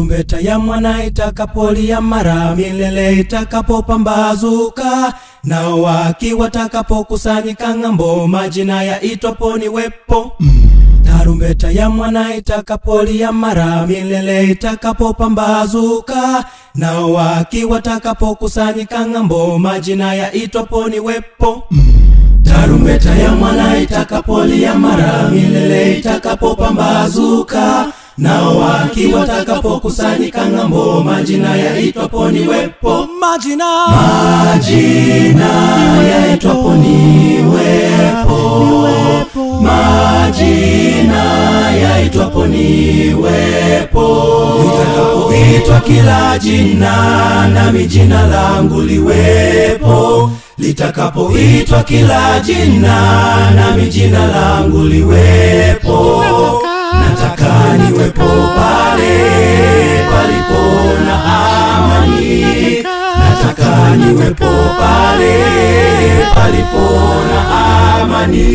tarumbeta ya mwana itakapolia mara milele itakapopambazuka. Nao waki watakapokusanyika ng'ambo majina yaitwapo ni wepo. Tarumbeta ya mwana itakapolia mara milele itakapopambazuka. Nao waki watakapokusanyika ng'ambo majina yaitwapo ni wepo. Tarumbeta ya mwana itakapolia mara milele itakapopambazuka nao waki watakapokusanyika ng'ambo majina yaitwapo ni wepo. Majina. Majina yaitwapo ni wepo. Majina yaitwapo ni wepo. Litakapoitwa kila jina nami jina langu liwepo. Litakapoitwa kila jina nami jina langu liwepo na niwepo pale palipo na amani. Nataka niwepo pale palipo na amani.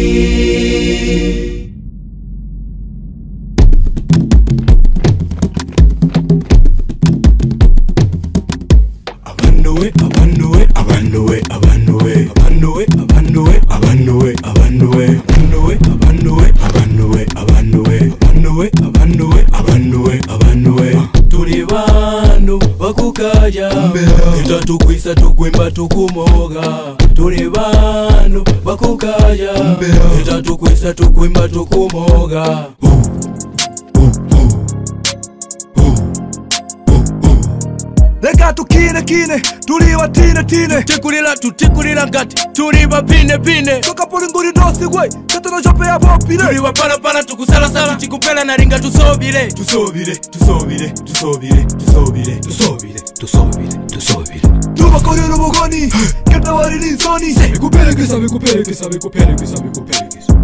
Bandu bakukaja ita tukwisa tukwimba tukumoga tuli bandu bakukaya ita tukwisa tukwimba tukumoga leka tukine kine tuli watine tine tikulila tutikulila ngati tuli bapinepine toka pulinguli dosi gwe katana chope ya popile tuli wapalapala tukusalasala tikupela nalinga tusobile. Tusobile tusobile tusobile tusobile tusobile tusobile tusobile. Tubakorera ubugoni katawarira insoni bikupelekesa bikupelekesa bikupelekesa bikupelekesa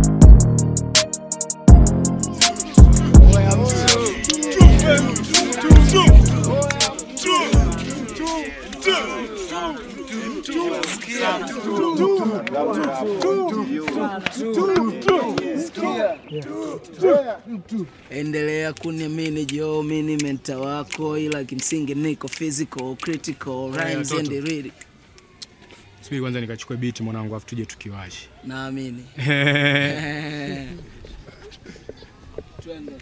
endelea kuniamini jo mi ni menta wako ila kimsingi niko physical critical rhymes and lyric. Subiri kwanza nikachukue beat mwanangu afu tuje tukiwashi naamini. Twende.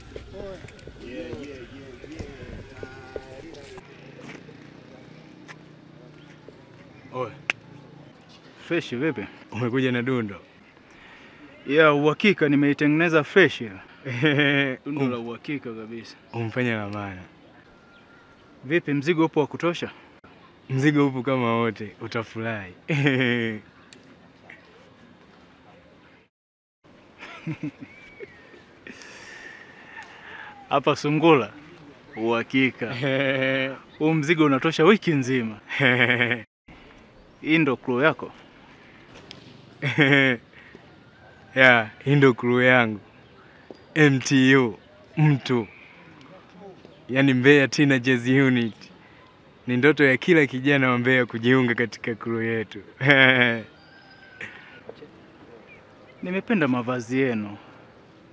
Fresh vipi? umekuja na dundo Ya uhakika nimeitengeneza fresh. Dundo la uhakika kabisa. umfanya na maana Vipi mzigo upo wa kutosha? mzigo upo kama wote utafurahi Hapa Sungula. Uhakika. Huu mzigo unatosha wiki nzima. Hii ndo crew yako? ya hii ndo crew yangu mtu mtu yani mbeya teenagers unit ni ndoto ya kila kijana wa mbeya kujiunga katika crew yetu Nimependa mavazi yenu,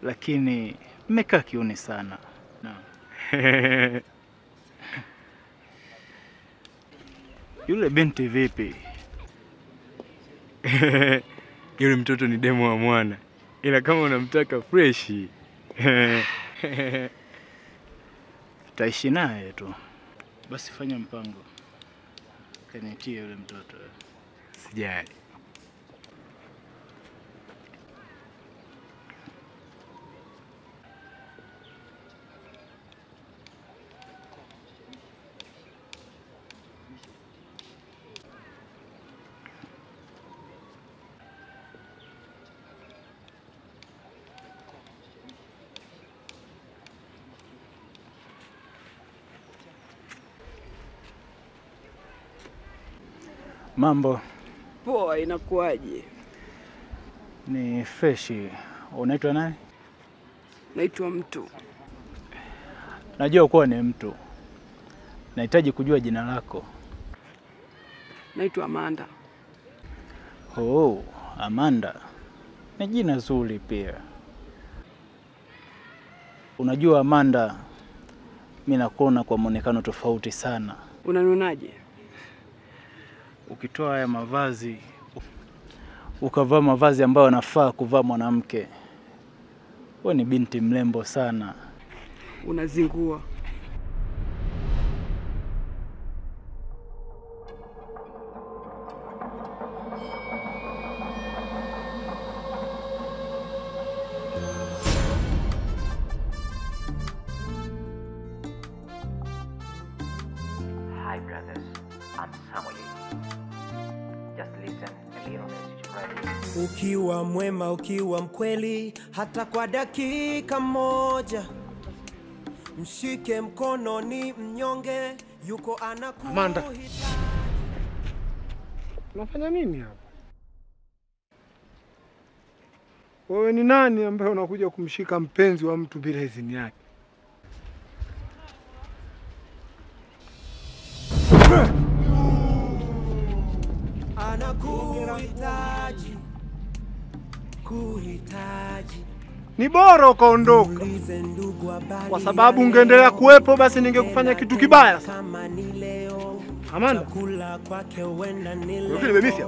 lakini mmekaa kiuni sana. no. Yule binti vipi? Yule mtoto ni demo wa mwana ila kama unamtaka freshi Taishi naye tu. Basi fanya mpango, kanitie yule mtoto. sijali Mambo poa inakuwaje ni freshi. Unaitwa nani? naitwa mtu Najua kuwa ni mtu. Nahitaji kujua jina lako. naitwa amanda Oh, Amanda. Ni jina zuri pia. Unajua Amanda, mi nakuona kwa mwonekano tofauti sana. Unanionaje? Ukitoa haya mavazi ukavaa mavazi ambayo anafaa kuvaa mwanamke, wewe ni binti mrembo sana. Unazingua. Ukiwa mwema, ukiwa mkweli, hata kwa dakika moja, mshike mkono, ni mnyonge, yuko Amanda. anakuhitaji. Unafanya nini hapa? Wewe ni nani ambaye unakuja kumshika mpenzi wa mtu bila idhini yake? Anakuhitaji, kuhitaji, Ni bora ukaondoka, kwa sababu ungeendelea kuwepo, basi ningekufanya kitu kibaya sana. Amanda, chakula kwake huenda ni Wewe leo. bebisi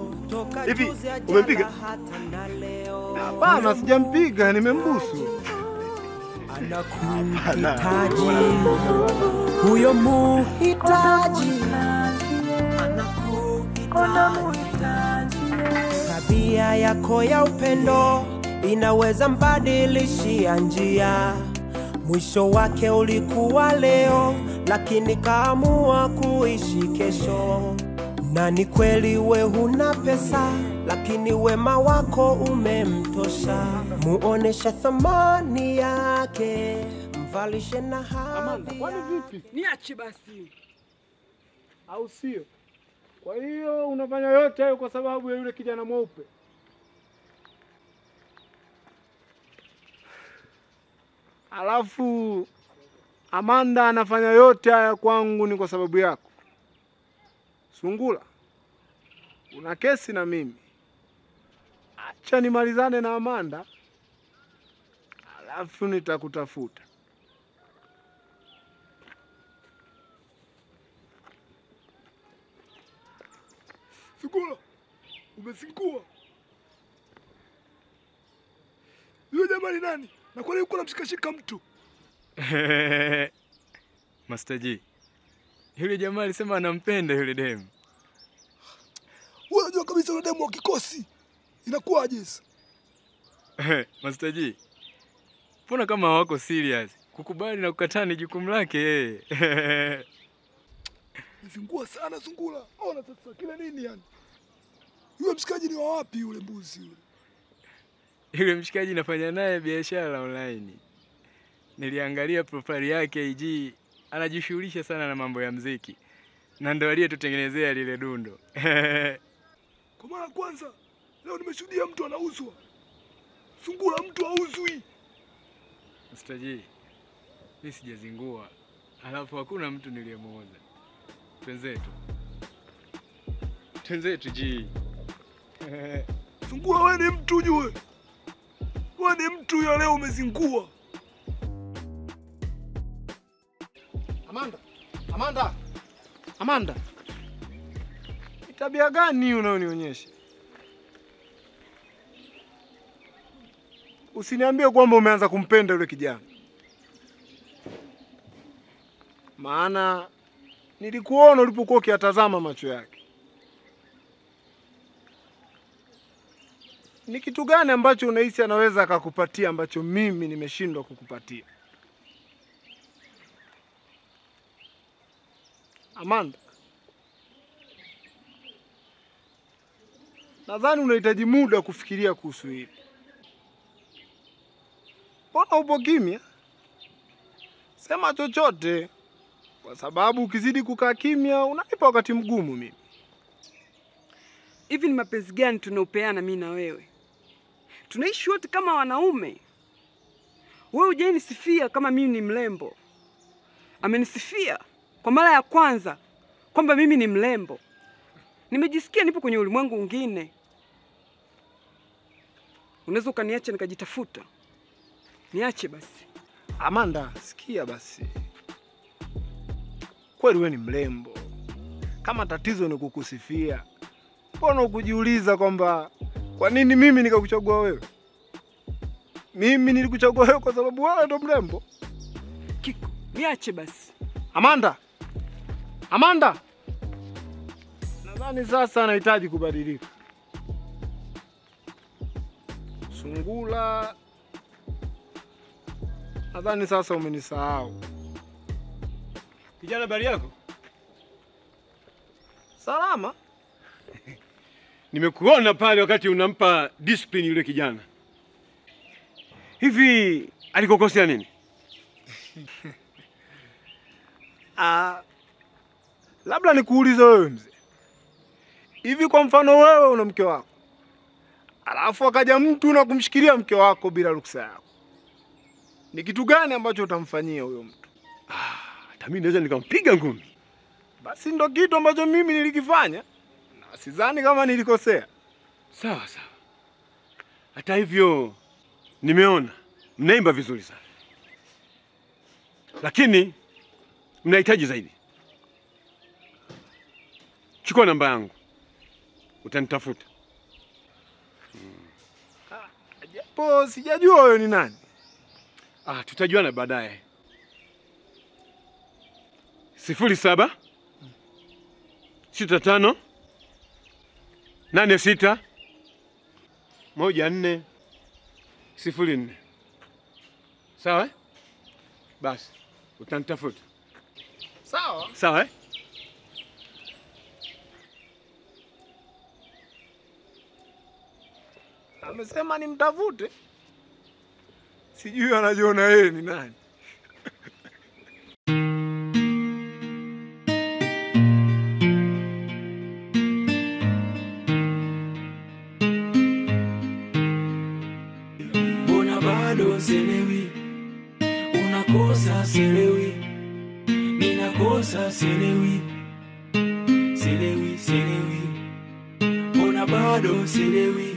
Hivi, umempiga? hapana, sijampiga, nimembusu. anakuhitaji. Huyo muhitaji. Anakuhitaji tabia yako ya upendo inaweza mbadilishia njia mwisho wake ulikuwa leo lakini kaamua kuishi kesho na ni kweli we huna pesa lakini wema wako umemtosha muonesha thamani yake mvalishe na Amanda, hadhi kwani vipi? Niache basi. Au sio? Kwa hiyo unafanya yote hayo kwa sababu ya yule kijana mweupe? Alafu Amanda anafanya yote haya kwangu ni kwa sababu yako. Sungula, una kesi na mimi. Acha nimalizane na Amanda, alafu nitakutafuta. Sungula, umesingua. Yule jamaa ni nani? Na kwa nini uko namshikashika mtu? Master G, yule jamaa alisema anampenda yule demu. Wewe unajua kabisa yule demu wa kikosi. Inakuwaje sasa? Master G, mbona kama hawako serious? Kukubali na kukataa ni jukumu lake yeye. Zingua sana Sungula. Ona sasa kile nini yani? Yule mshikaji ni wa wapi yule mbuzi yule? Yule mshikaji nafanya naye biashara online. Niliangalia profile yake IG, anajishughulisha sana na mambo ya mziki, na ndo aliyetutengenezea lile dundo. Kwa mara kwanza leo nimeshuhudia mtu anauzwa. Sungura mtu auzwi. Mstaji, mimi mi sijazingua, alafu hakuna mtu niliyemuuza. Twenzetu, twenzetu G. Sungula, wewe ni mtu jue, Wewe ni mtu ya leo umezingua. Amanda, Amanda, Amanda, ni tabia gani unayonionyesha? Usiniambie kwamba umeanza kumpenda yule kijana, maana nilikuona ulipokuwa ukiyatazama macho yake. Ni kitu gani ambacho unahisi anaweza akakupatia ambacho mimi nimeshindwa kukupatia? Amanda, nadhani unahitaji muda kufikiria kuhusu hili. Mbona upo kimya? Sema chochote, kwa sababu ukizidi kukaa kimya unanipa wakati mgumu mimi. Hivi ni mapenzi gani tunaopeana mimi na wewe? Tunaishi wote kama wanaume. Wewe hujanisifia kama mimi ni mrembo. Amenisifia kwa mara ya kwanza kwamba mimi ni mrembo. Nimejisikia nipo kwenye ulimwengu mwingine. Unaweza ukaniacha nikajitafuta? Niache basi. Amanda, sikia basi, kweli wewe ni mrembo. Kama tatizo ni kukusifia, mbona ukujiuliza kwamba kwa nini mimi nikakuchagua wewe? Mimi nilikuchagua wewe kwa sababu wewe ndo mrembo. Kiko, niache basi. Amanda, Amanda, nadhani sasa anahitaji kubadilika. Sungula, nadhani sasa umenisahau. Kijana, habari yako? Salama. Nimekuona pale wakati unampa discipline yule kijana. Hivi alikokosea nini? Ah, labda nikuulize wewe mzee, hivi kwa mfano wewe una mke wako, alafu akaja mtu na kumshikilia mke wako bila ruksa yako, ni kitu gani ambacho utamfanyia huyo mtu? Ah, Hata mimi naweza nikampiga ngumi. Basi ndo kitu ambacho mimi nilikifanya sidhani kama nilikosea. Sawa sawa. Hata hivyo nimeona mnaimba vizuri sana, lakini mnahitaji zaidi. Chukua namba yangu, utanitafuta. Japo sijajua huyo ni nani. Ah, tutajuana baadaye. sifuri saba sita tano nane sita moja nne sifuri nne. Sawa eh? Basi utanitafuta. Sawa. Sawa eh? Amesema nimtafute, sijui anajiona yeye ni nani. Bado selewi, unakosa selewi, ninakosa selewi, selewi selewi, mbona bado selewi,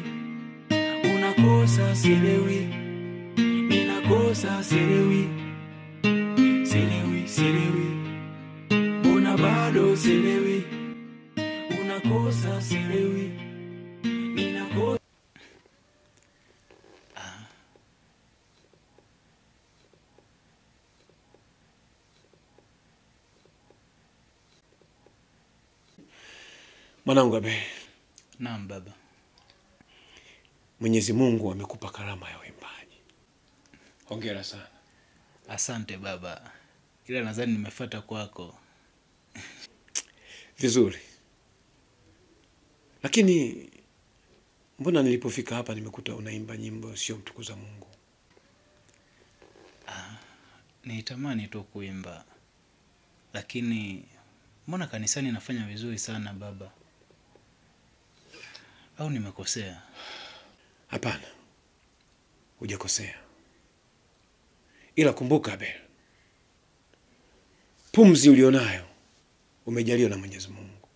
Mwanangu Abe, Naam baba. Mwenyezi Mungu amekupa karama ya uimbaji. Hongera sana. Asante baba, ila nadhani nimefuata kwako. Vizuri, lakini mbona nilipofika hapa nimekuta unaimba nyimbo sio mtukuza Mungu? Ah, Nitamani tu kuimba, lakini mbona kanisani nafanya vizuri sana baba? Au nimekosea? Hapana, hujakosea, ila kumbuka Abel, pumzi ulionayo umejaliwa na Mwenyezi Mungu.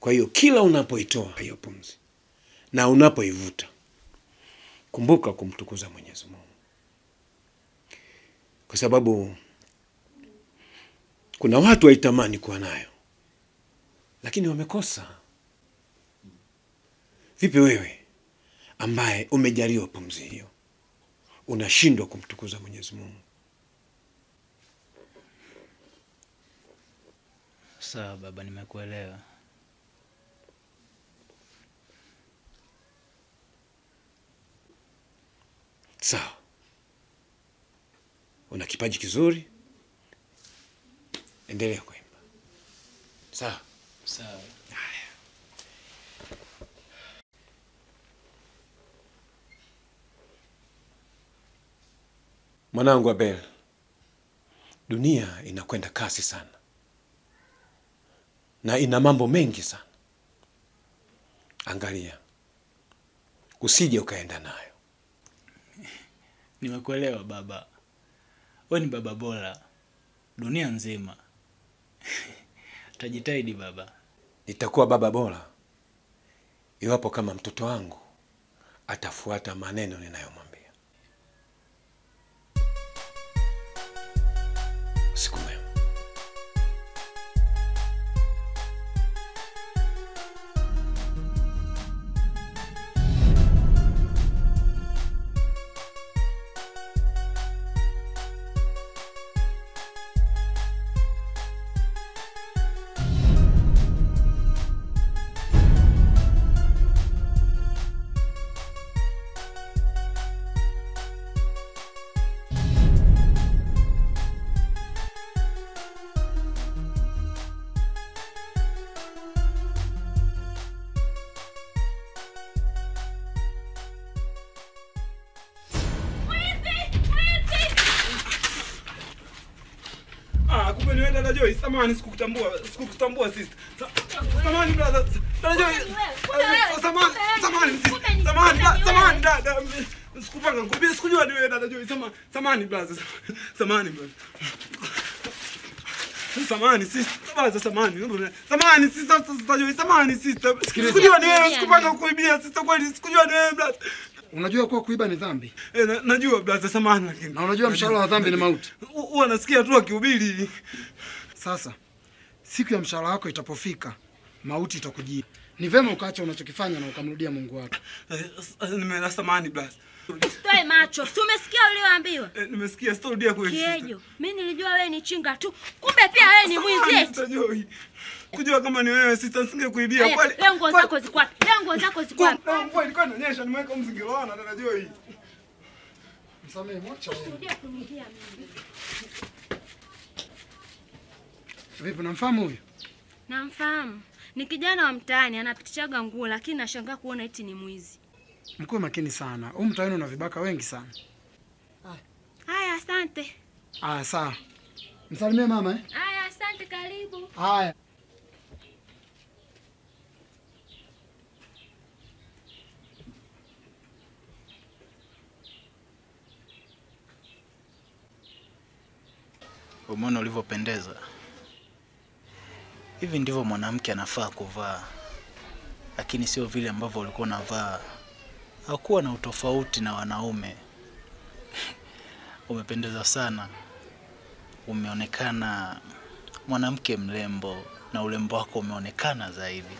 Kwa hiyo kila unapoitoa hiyo pumzi na unapoivuta, kumbuka kumtukuza Mwenyezi Mungu, kwa sababu kuna watu waitamani kuwa nayo lakini wamekosa. Vipi wewe ambaye umejaliwa pumzi hiyo unashindwa kumtukuza Mwenyezi Mungu? Sawa baba, nimekuelewa. Sawa, una kipaji kizuri, endelea kuimba. Sawa. Sawa. Mwanangu Abel, dunia inakwenda kasi sana na ina mambo mengi sana. Angalia, usije ukaenda nayo. Nimekuelewa baba, we ni baba bora dunia nzima. Tajitahidi baba. Nitakuwa baba bora iwapo kama mtoto wangu atafuata maneno ninayomwambia. Squeeze. Joy. Samahani sikukutambua, sikukutambua sister. Samahani brother. Joy. Samahani, samahani sister. Samahani, samahani dada. Sikupanga kukuibia, sikujua ni wewe dada Joy. Sama- Samahani brother. Samahani brother. Samahani sister. Brother samahani. Samahani sister, sister Joy. Samahani sister. Sikujua ni wewe, sikupanga kukuibia sister kweli. Sikujua ni wewe brother. Unajua kuwa kuiba ni dhambi Eh, na- najua brother, samahani lakini. na unajua mshahara wa dhambi ni mauti. Huwa nasikia tu akihubiri. Sasa siku ya mshahara wako itapofika, mauti itakujia. Ni vema ukaacha unachokifanya na ukamrudia Mungu wako. Nimesamani basi. Usitoe macho. Si umesikia ulioambiwa? Eh, Nimesikia sitarudia kwa hiyo. Kiejo, mimi nilijua wewe ni chinga tu. Kumbe pia wewe ni mwizi. Kujua kama ni wewe sister singekuibia Haya, kweli. Leo nguo zako ziko wapi? Leo nguo zako ziko wapi? Kwa mvua ilikuwa inanyesha nimeweka mzingiro na najua hii. Msamehe, mwacha yeye. Rudia mimi. Vipi, unamfahamu huyu? Namfahamu. Ni kijana wa mtaani anapitishaga nguo lakini nashangaa kuona eti ni mwizi. Mkuwe makini sana. Huu mtaa wenu una vibaka wengi sana. Haya, asante. Aya, sawa. Msalimie mama eh? Haya, asante, karibu. Haya. Umeona ulivyopendeza. Hivi ndivyo mwanamke anafaa kuvaa, lakini sio vile ambavyo ulikuwa unavaa. Hakuwa na utofauti na wanaume. Umependeza sana, umeonekana mwanamke mrembo, na urembo wako umeonekana zaidi.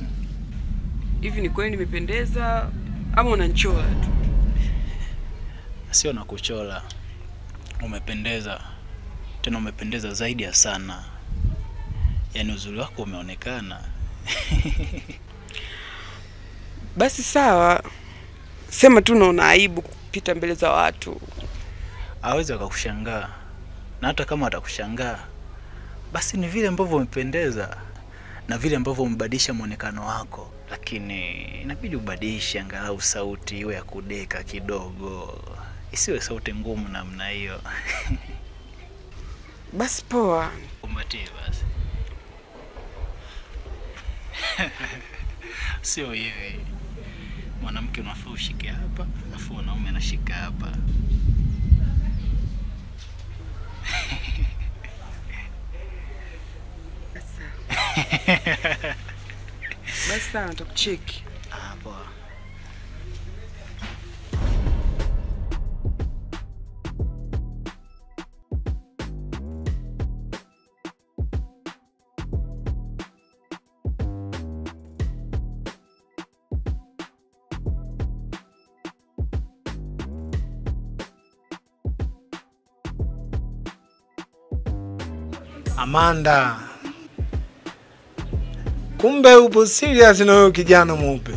Hivi ni kweli nimependeza ama unanichora tu? Sio na kuchola, umependeza tena, umependeza zaidi ya sana. Yaani uzuri wako umeonekana. Basi sawa, sema tu naona aibu kupita mbele za watu. Hawezi wakakushangaa, na hata kama watakushangaa, basi ni vile ambavyo umependeza na vile ambavyo umebadilisha mwonekano wako, lakini inabidi ubadilishe angalau sauti iwe ya kudeka kidogo, isiwe sauti ngumu namna hiyo. Basi poa. Kumbatie basi. Sio hivi, mwanamke unafaa ushike hapa, alafu wanaume anashika hapa. Basi sawa, nitakucheki. Ah, poa. Amanda, kumbe upo serious na huyo kijana mweupe,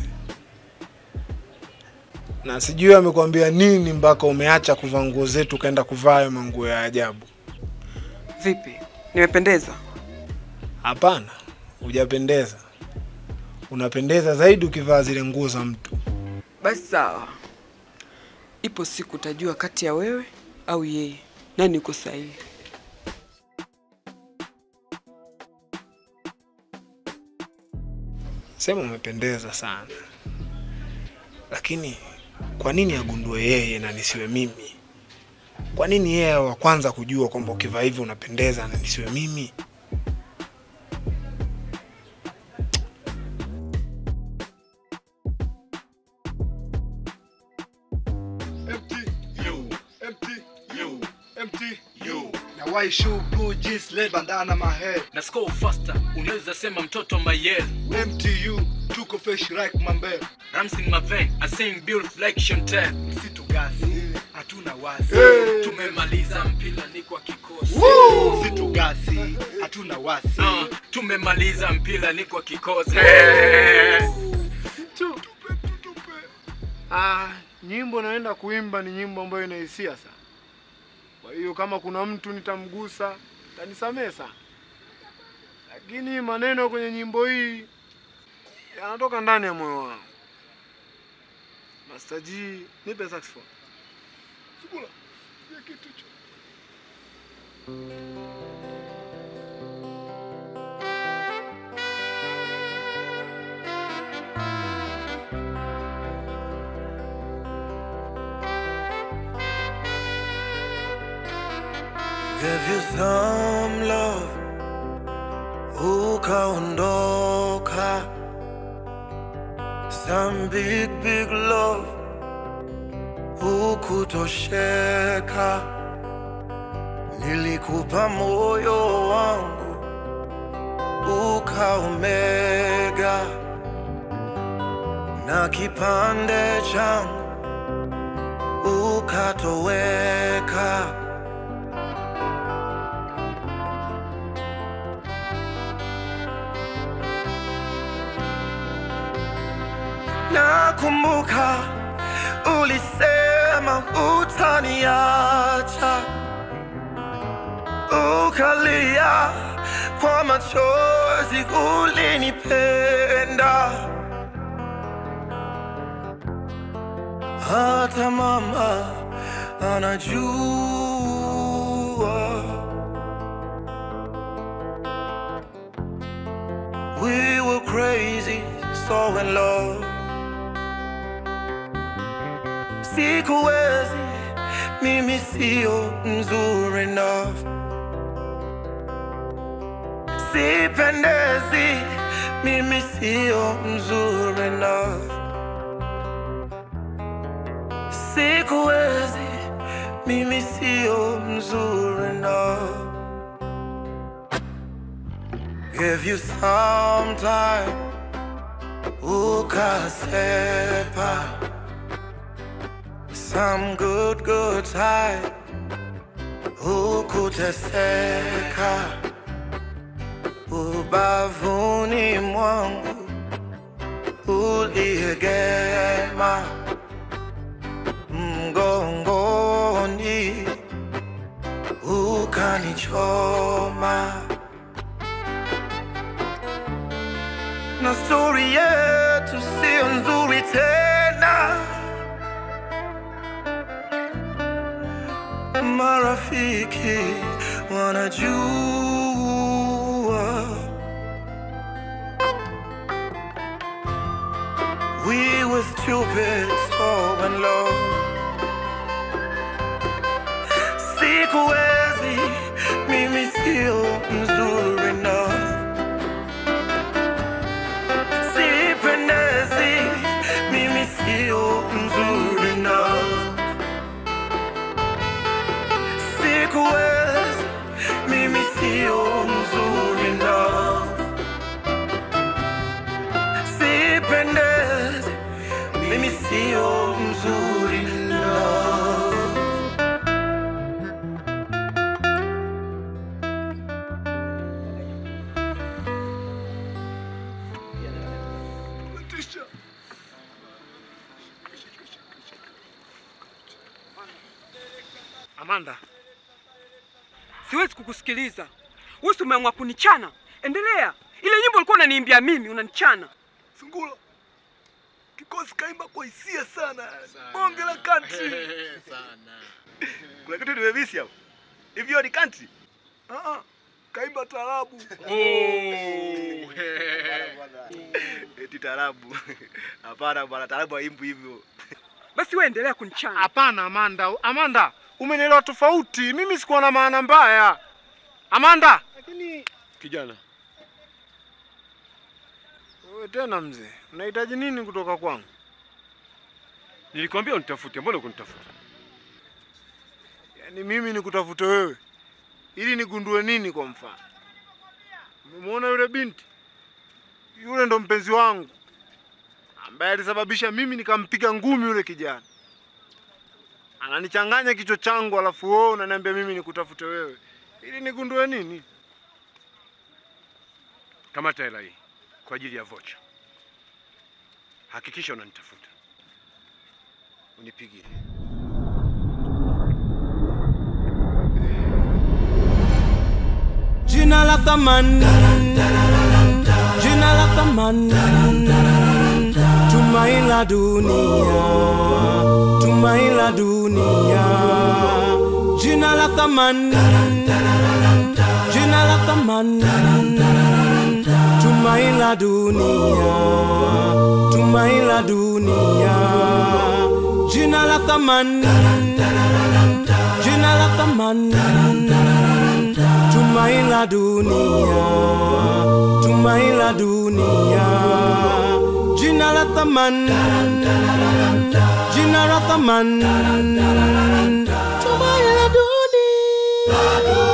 na sijui amekwambia nini mpaka umeacha kuvaa nguo zetu ukaenda kuvaa hayo manguo ya ajabu. Vipi, nimependeza? Hapana, hujapendeza. Unapendeza zaidi ukivaa zile nguo za mtu. Basi sawa, ipo siku utajua kati ya wewe au yeye nani uko sahihi. Sema umependeza sana, lakini kwa nini agundue yeye na nisiwe mimi? Kwa nini yeye wa kwanza kujua kwamba ukivaa hivi unapendeza na nisiwe mimi? Why shoe blue jeans red bandana my head na score faster unaweza sema mtoto mayel. MTU tuko fresh like mambe rams in my vein i sing built like Chantel. Msitu gasi hatuna wasi Hey. tumemaliza mpira ni kwa kikosi. Msitu gasi hatuna wasi uh, tumemaliza mpira ni kwa kikosi. Ah, nyimbo naenda kuimba ni nyimbo ambayo ina hisia sana. Kwa hiyo kama kuna mtu nitamgusa, tanisamehe sana, lakini maneno kwenye nyimbo hii yanatoka ndani ya moyo wangu. Master G, nipe saxophone. Sugula, ya kitu hicho. Some love, ukaondoka. Some big big love, hukutosheka. Nilikupa moyo wangu, ukaomega, na kipande changu ukatoweka. Nakumbuka ulisema utaniacha, ukalia kwa machozi, ulinipenda hata mama anajua. We were crazy, so in love. Sikuwezi, mimi sio mzuri enough. Sipendezi, mimi sio mzuri enough. Sikuwezi, mimi sio mzuri enough. Give you some time, ukasepa. Some good, good time, hukuteseka. Ubavuni mwangu uliegema, mgongoni mm, ukanichoma. na stori yetu sio nzuri tena. Marafiki wanajua we were stupid, so in love. Sikuwezi, Amanda, siwezi kukusikiliza. Wewe umeamua kunichana. Endelea. Ile nyimbo ulikuwa unaniimbia mimi unanichana. Sungula, kikosi kaimba kwa hisia sana, bonge la country sana. Kuna kitu nimemisi hapo. Hivyo ni country? Ah ah, kaimba taarabu. Eti tarabu. Hapana bwana, tarabu haimbi hivyo. Basi wewe endelea kunichana. Hapana Amanda, Amanda, umenielewa tofauti. Mimi sikuwa na maana mbaya. Amanda, lakini Kijana, wewe tena mzee, unahitaji nini kutoka kwangu? nilikwambia unitafute, mbona kunitafuta? Yaani mimi nikutafute wewe ili nigundue nini? Kwa mfano, umemwona yule binti yule, ndo mpenzi wangu ambaye alisababisha mimi nikampiga ngumi yule kijana. Ananichanganya kichwa changu, alafu wewe unaniambia mimi nikutafute wewe ili nigundue nini? Kamata hela hii kwa ajili ya vocha. Hakikisha unanitafuta, unipigie. Jina la thamani, jina la thamani, tumaini la dunia, tumaini la dunia, jina la thamani, jina la thamani, tumaini la dunia, tumaini la dunia, jina la thamani, jina la thamani tumai la dunia, tumai la dunia, jina la thamani, jina la thamani, tumai la dunia.